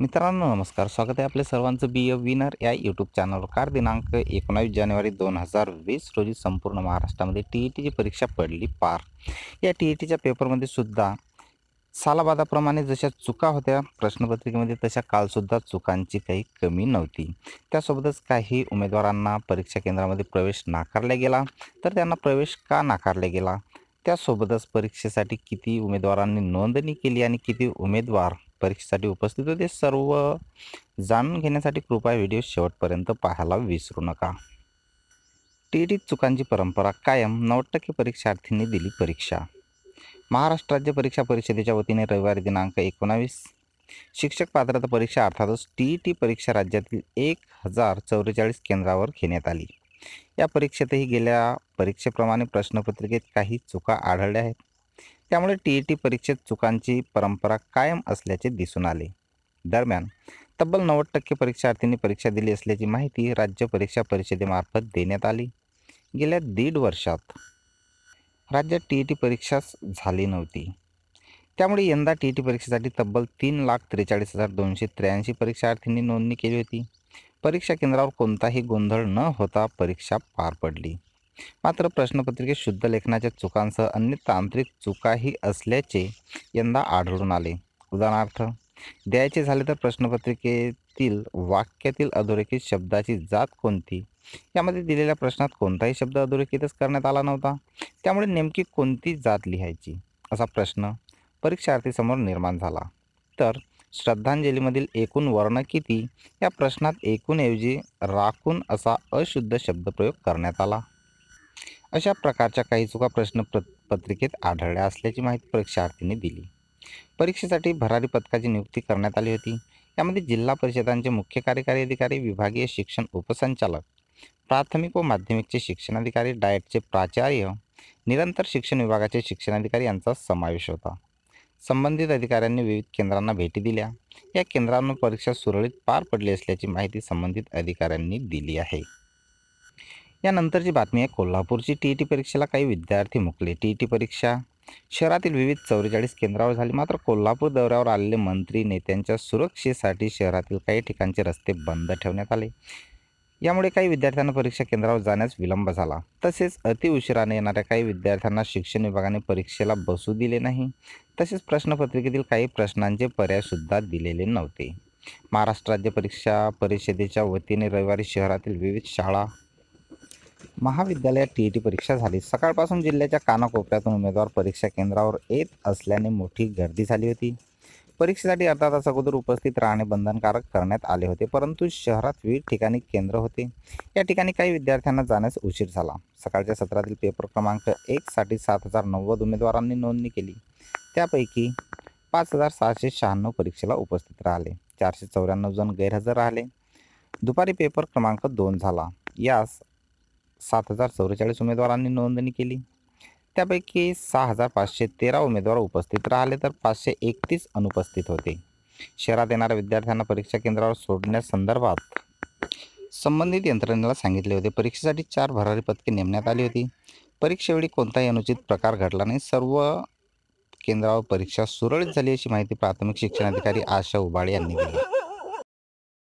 मित्रांनो नमस्कार. स्वागत आहे आपल्या सर्वांचं बी ए विनर या यूट्यूब चॅनलवर कार दिनांक एकोणावीस जानेवारी दोन हजार वीस रोजी संपूर्ण महाराष्ट्रामध्ये टी ई टीची परीक्षा पडली पार. या टी ई टीच्या पेपरमध्ये सुद्धा सालाबादाप्रमाणे जशा चुका होत्या प्रश्नपत्रिकेमध्ये तशा कालसुद्धा चुकांची काही कमी नव्हती. त्यासोबतच काही उमेदवारांना परीक्षा केंद्रामध्ये प्रवेश नाकारला गेला. तर त्यांना प्रवेश का नाकारला गेला? त्यासोबतच परीक्षेसाठी किती उमेदवारांनी नोंदणी केली आणि किती उमेदवार परीक्षेसाठी उपस्थित होते. सर्व जाणून घेण्यासाठी कृपया व्हिडिओ शेवटपर्यंत पाहायला विसरू नका. टी टी चुकांची परंपरा कायम. नव्वद टक्के परीक्षार्थींनी दिली परीक्षा. महाराष्ट्र राज्य परीक्षा परिषदेच्या वतीने रविवारी दिनांक एकोणावीस. शिक्षक पात्रता परीक्षा अर्थातच टी ई टी परीक्षा राज्यातील एक हजार चौवेचाळीस केंद्रावर घेण्यात आली. या परीक्षेतही गेल्या परीक्षेप्रमाणे प्रश्नपत्रिकेत काही चुका आढळल्या आहेत. त्यामुळे टी ई टी परीक्षेत चुकांची परंपरा कायम असल्याचे दिसून आले. दरम्यान तब्बल नव्वद टक्के परीक्षार्थींनी परीक्षा दिली असल्याची माहिती राज्य परीक्षा परिषदेमार्फत देण्यात आली. गेल्या दीड वर्षात राज्यात टी ई टी परीक्षाच झाली नव्हती. त्यामुळे यंदा टी ई टी परीक्षेसाठी तब्बल तीन लाख त्रेचाळीस हजार दोनशे त्र्याऐंशी परीक्षार्थींनी नोंदणी केली होती. परीक्षा केंद्रावर कोणताही गोंधळ न होता परीक्षा पार पडली. मात्र प्रश्नपत्रिकेत शुद्ध लेखनाच्या चुकांसह अन्य तांत्रिक चुकाही असल्याचे यंदा आढळून आले. उदाहरणार्थ द्यायचे झाले तर प्रश्नपत्रिकेतील वाक्यातील अधोरेखित शब्दाची जात कोणती? यामध्ये दिलेल्या प्रश्नात कोणताही शब्द अधोरेखितच करण्यात आला नव्हता. त्यामुळे नेमकी कोणती जात लिहायची? असा प्रश्न परीक्षार्थीसमोर निर्माण झाला. तर श्रद्धांजलीमधील एकूण वर्ण किती? या प्रश्नात एकूणऐवजी राखून असा अशुद्ध शब्दप्रयोग करण्यात आला. अशा प्रकारच्या काही चुका प्रश्न प्र पत्रिकेत आढळल्या असल्याची माहिती परीक्षार्थीने दिली. परीक्षेसाठी भरारी पथकाची नियुक्ती करण्यात आली होती. यामध्ये जिल्हा परिषदांचे मुख्य कार्यकारी अधिकारी विभागीय शिक्षण उपसंचालक प्राथमिक व माध्यमिकचे शिक्षणाधिकारी डाएटचे प्राचार्य निरंतर शिक्षण विभागाचे शिक्षणाधिकारी यांचा समावेश होता. संबंधित अधिकाऱ्यांनी विविध केंद्रांना भेटी दिल्या. या केंद्रांवर परीक्षा सुरळीत पार पडली असल्याची माहिती संबंधित अधिकाऱ्यांनी दिली आहे. यानंतरची बातमी आहे कोल्हापूरची टी ई टी परीक्षेला काही विद्यार्थी मुकले. टी ई टी परीक्षा शहरातील विविध चौवेचाळीस केंद्रावर झाली. मात्र कोल्हापूर दौऱ्यावर आलेले मंत्री नेत्यांच्या सुरक्षेसाठी शहरातील काही ठिकाणचे रस्ते बंद ठेवण्यात आले. यामुळे काही विद्यार्थ्यांना परीक्षा केंद्रावर जाण्यास विलंब झाला. तसेच अतिउशिराने येणाऱ्या काही विद्यार्थ्यांना शिक्षण विभागाने परीक्षेला बसू दिले नाही. तसेच प्रश्नपत्रिकेतील काही प्रश्नांचे पर्यायसुद्धा दिलेले नव्हते. महाराष्ट्र राज्य परीक्षा परिषदेच्या वतीने रविवारी शहरातील विविध शाळा महाविद्यालयात टी ई टी परीक्षा झाली. सकाळपासून जिल्ह्याच्या कानाकोपऱ्यातून उमेदवार परीक्षा केंद्रावर येत असल्याने मोठी गर्दी झाली होती. परीक्षेसाठी अर्धा तास अगोदर उपस्थित राहणे बंधनकारक करण्यात आले होते परंतु शहरात विविध ठिकाणी केंद्र होते. या ठिकाणी काही विद्यार्थ्यांना जाण्यास उशीर झाला. सकाळच्या सत्रातील पेपर क्रमांक एकसाठी सात हजार नव्वद उमेदवारांनी नोंदणी केली. त्यापैकी पाच हजार सहाशे शहाण्णव परीक्षेला उपस्थित राहिले. चारशे चौऱ्याण्णव जण गैरहजर राहिले. दुपारी पेपर क्रमांक दोन झाला. यास सात हजार चौवेचाळीस उमेदवारांनी नोंदणी केली. त्यापैकी सहा हजार पाचशे तेरा उमेदवार उपस्थित राहिले तर पाचशे एकतीस अनुपस्थित होते. शहरात येणाऱ्या विद्यार्थ्यांना परीक्षा केंद्रावर सोडण्यासंदर्भात संबंधित यंत्रणेला सांगितले होते. परीक्षेसाठी चार भरारी पथके नेमण्यात आली होती. परीक्षेवेळी कोणताही अनुचित प्रकार घडला नाही. सर्व केंद्रावर परीक्षा सुरळीत झाली अशी माहिती प्राथमिक शिक्षणाधिकारी आशा उबाळे यांनी दिली.